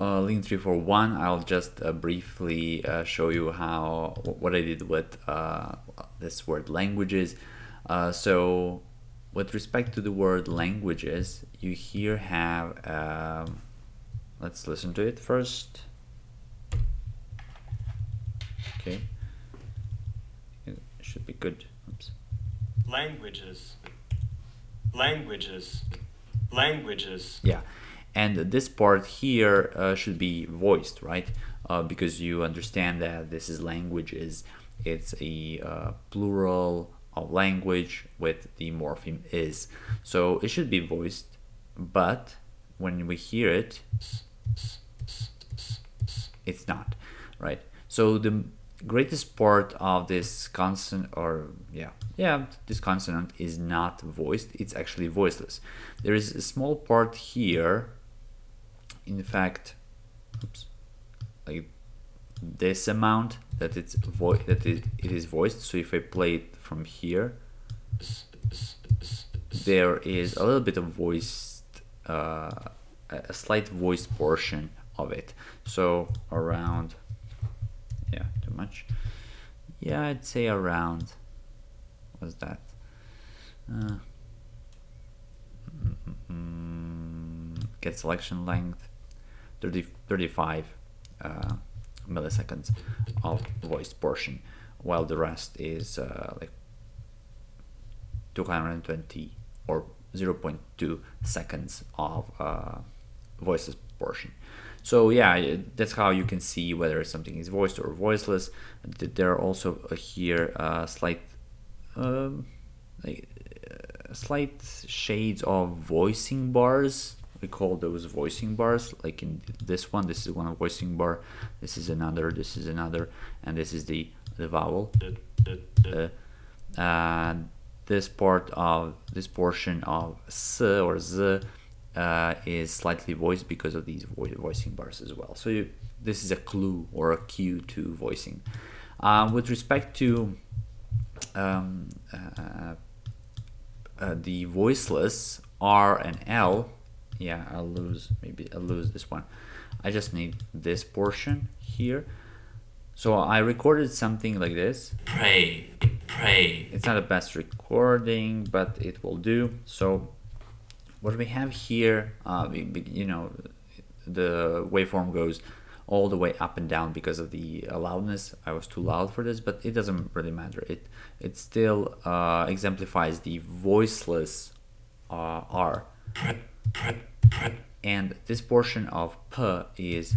uh, Lean 341, I'll just uh, briefly uh, show you how what I did with uh, this word languages. Uh, so with respect to the word languages, you here have, um, let's listen to it first. Okay, it should be good. Oops. Languages. Languages. Languages. Yeah, and this part here uh, should be voiced, right? Uh, because you understand that this is languages. It's a uh, plural of language with the morpheme is. So it should be voiced, but when we hear it, it's not, right? So the greatest part of this consonant or yeah yeah this consonant is not voiced it's actually voiceless there is a small part here in fact oops, like this amount that it's vo that it, it is voiced. So if I play it from here there is a little bit of voiced uh, a slight voiced portion of it. So around yeah too much. Yeah I'd say around what's that? Uh, get selection length 30, 35 uh, milliseconds of voiced portion while the rest is uh, like 220 or 0.2 seconds of uh, voiceless portion. So yeah that's how you can see whether something is voiced or voiceless. There are also uh, here uh, slight um, like, uh, slight shades of voicing bars we call those voicing bars. Like in this one this is one voicing bar this is another this is another and this is the the vowel. Uh, uh, this part of this portion of s or z uh, is slightly voiced because of these vo voicing bars as well. So you, this is a clue or a cue to voicing. Uh, with respect to um, uh, uh, the voiceless R and L yeah I'll lose maybe I'll lose this one. I just need this portion here. So I recorded something like this. Pray, pray. it's not the best recording but it will do. So what we have here uh, we, you know the waveform goes all the way up and down because of the loudness. I was too loud for this but it doesn't really matter. It it still uh, exemplifies the voiceless uh, R and this portion of P is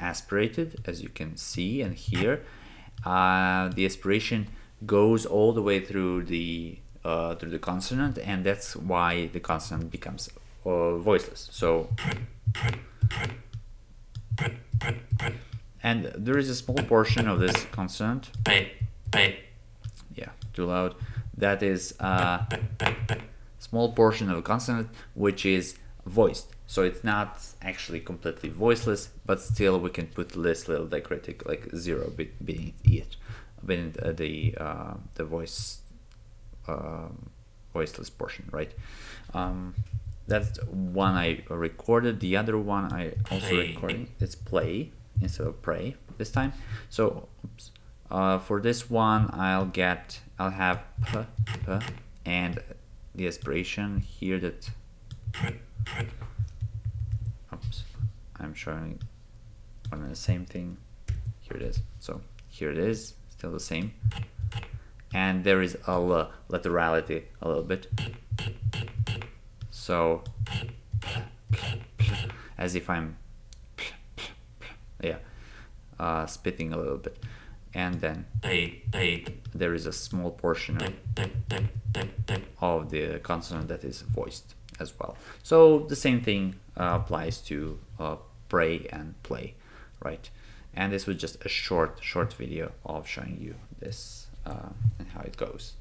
aspirated as you can see and hear. Uh, the aspiration goes all the way through the uh, through the consonant and that's why the consonant becomes uh, voiceless. So and there is a small portion of this consonant. Yeah too loud. That is a small portion of a consonant which is voiced. So it's not actually completely voiceless but still we can put this little diacritic like zero beneath it beneath the uh, the voice um, voiceless portion right? Um, that's one I recorded. The other one I also play. recorded. It's play instead of pray this time. So oops, uh, for this one I'll get I'll have p, p and the aspiration here that oops I'm showing one and the same thing. Here it is. So here it is. Still the same. And there is a laterality a little bit. So as if I'm yeah uh, spitting a little bit and then there is a small portion of, the consonant that is voiced as well. So the same thing uh, applies to uh, pray and play right? And this was just a short short video of showing you this uh, and how it goes